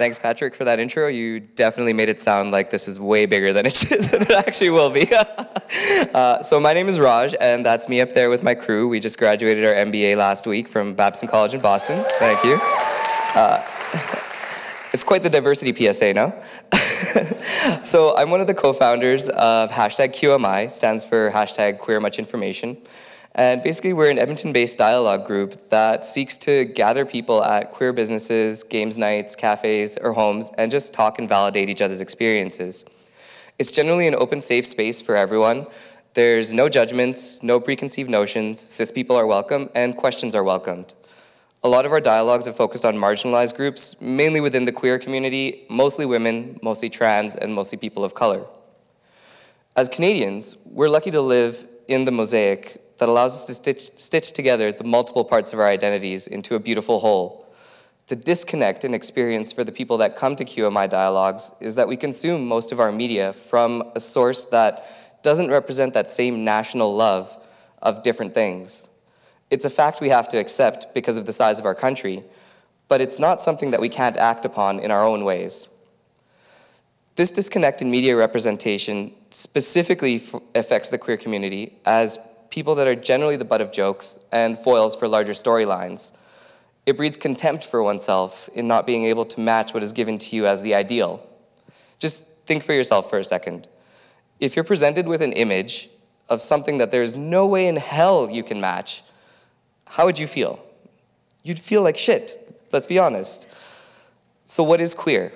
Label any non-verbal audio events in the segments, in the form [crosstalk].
Thanks, Patrick, for that intro. You definitely made it sound like this is way bigger than it, [laughs] than it actually will be. [laughs] uh, so my name is Raj, and that's me up there with my crew. We just graduated our MBA last week from Babson College in Boston. Thank you. Uh, [laughs] it's quite the diversity PSA, no? so I'm one of the co-founders of hashtag QMI, stands for hashtag Queer Much Information. And basically, we're an Edmonton based dialogue group that seeks to gather people at queer businesses, games nights, cafes, or homes and just talk and validate each other's experiences. It's generally an open, safe space for everyone. There's no judgments, no preconceived notions, cis people are welcome, and questions are welcomed. A lot of our dialogues have focused on marginalized groups, mainly within the queer community, mostly women, mostly trans, and mostly people of color. As Canadians, we're lucky to live in the mosaic that allows us to stitch, stitch together the multiple parts of our identities into a beautiful whole. The disconnect and experience for the people that come to QMI dialogues is that we consume most of our media from a source that doesn't represent that same national love of different things. It's a fact we have to accept because of the size of our country, but it's not something that we can't act upon in our own ways. This disconnect in media representation specifically affects the queer community as people that are generally the butt of jokes and foils for larger storylines. It breeds contempt for oneself in not being able to match what is given to you as the ideal. Just think for yourself for a second. If you're presented with an image of something that there's no way in hell you can match, how would you feel? You'd feel like shit, let's be honest. So, what is queer?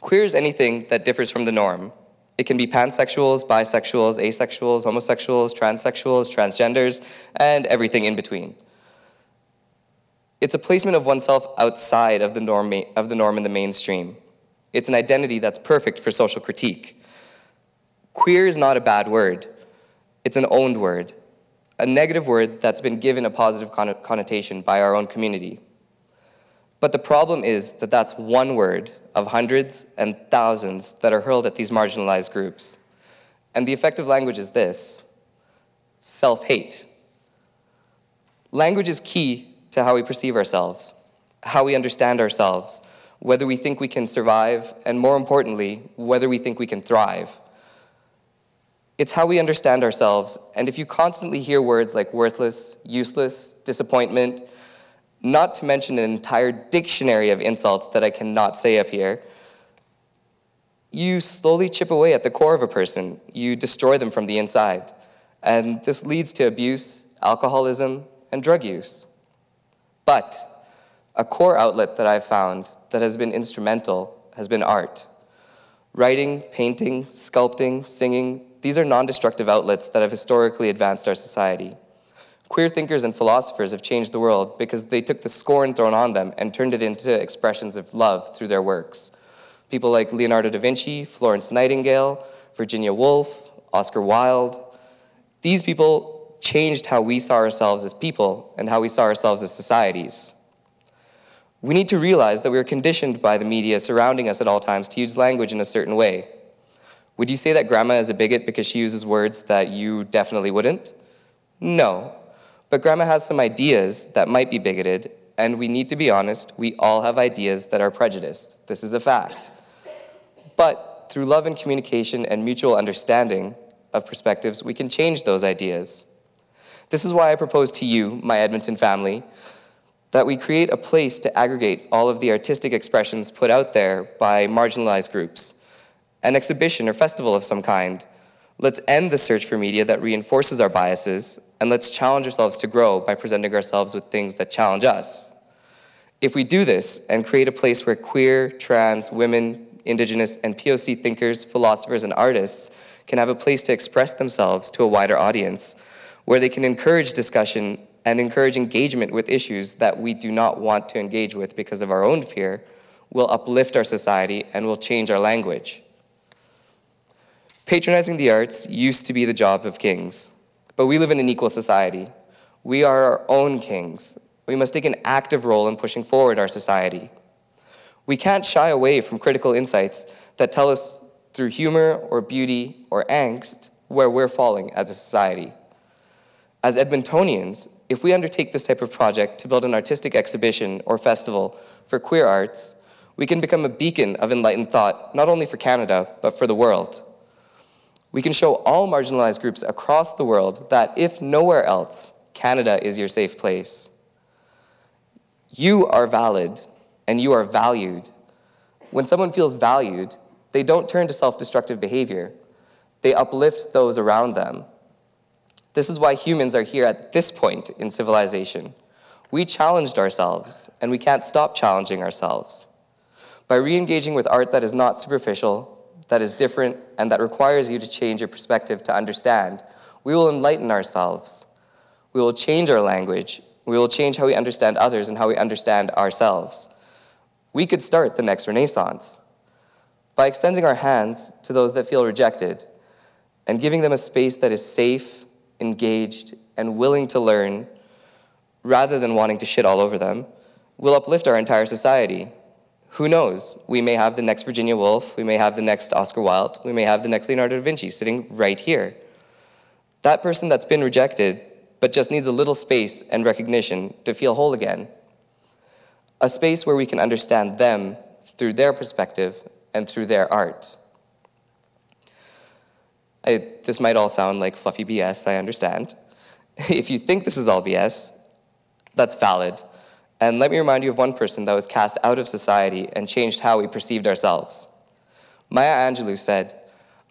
Queer is anything that differs from the norm. It can be pansexuals, bisexuals, asexuals, homosexuals, transsexuals, transgenders, and everything in between. It's a placement of oneself outside of the norm, of the norm in the mainstream. It's an identity that's perfect for social critique. Queer is not a bad word. It's an owned word, a negative word that's been given a positive connotation by our own community. But the problem is that that's one word of hundreds and thousands that are hurled at these marginalized groups. And the effective language is this self hate. Language is key to how we perceive ourselves, how we understand ourselves, whether we think we can survive, and more importantly, whether we think we can thrive. It's how we understand ourselves, and if you constantly hear words like worthless, useless, disappointment, not to mention an entire dictionary of insults that I cannot say up here, you slowly chip away at the core of a person. You destroy them from the inside. And this leads to abuse, alcoholism, and drug use. But a core outlet that I've found that has been instrumental has been art. Writing, painting, sculpting, singing, these are non destructive outlets that have historically advanced our society. Queer thinkers and philosophers have changed the world because they took the scorn thrown on them and turned it into expressions of love through their works. People like Leonardo da Vinci, Florence Nightingale, Virginia Woolf, Oscar Wilde, these people changed how we saw ourselves as people and how we saw ourselves as societies. We need to realize that we are conditioned by the media surrounding us at all times to use language in a certain way. Would you say that grandma is a bigot because she uses words that you definitely wouldn't? No. But grandma has some ideas that might be bigoted, and we need to be honest, we all have ideas that are prejudiced. This is a fact. But through love and communication and mutual understanding of perspectives, we can change those ideas. This is why I propose to you, my Edmonton family, that we create a place to aggregate all of the artistic expressions put out there by marginalized groups, an exhibition or festival of some kind. Let's end the search for media that reinforces our biases and let's challenge ourselves to grow by presenting ourselves with things that challenge us. If we do this and create a place where queer, trans, women, indigenous, and POC thinkers, philosophers, and artists can have a place to express themselves to a wider audience, where they can encourage discussion and encourage engagement with issues that we do not want to engage with because of our own fear, will uplift our society and will change our language. Patronizing the arts used to be the job of kings. But we live in an equal society. We are our own kings. We must take an active role in pushing forward our society. We can't shy away from critical insights that tell us through humor or beauty or angst where we're falling as a society. As Edmontonians, if we undertake this type of project to build an artistic exhibition or festival for queer arts, We can become a beacon of enlightened thought, not only for Canada, but for the world. We can show all marginalized groups across the world that if nowhere else, Canada is your safe place. You are valid and you are valued. When someone feels valued, they don't turn to self destructive behavior, they uplift those around them. This is why humans are here at this point in civilization. We challenged ourselves, and we can't stop challenging ourselves. By re engaging with art that is not superficial, that is different, and that requires you to change your perspective to understand, we will enlighten ourselves. We will change our language. We will change how we understand others and how we understand ourselves. We could start the next Renaissance by extending our hands to those that feel rejected and giving them a space that is safe, engaged, and willing to learn rather than wanting to shit all over them, will uplift our entire society. Who knows? We may have the next Virginia Woolf, we may have the next Oscar Wilde, we may have the next Leonardo da Vinci sitting right here. That person that's been rejected but just needs a little space and recognition to feel whole again. A space where we can understand them through their perspective and through their art. I, this might all sound like fluffy BS, I understand. [laughs] if you think this is all BS, that's valid. And let me remind you of one person that was cast out of society and changed how we perceived ourselves. Maya Angelou said,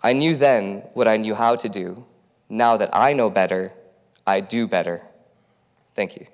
I knew then what I knew how to do. Now that I know better, I do better. Thank you.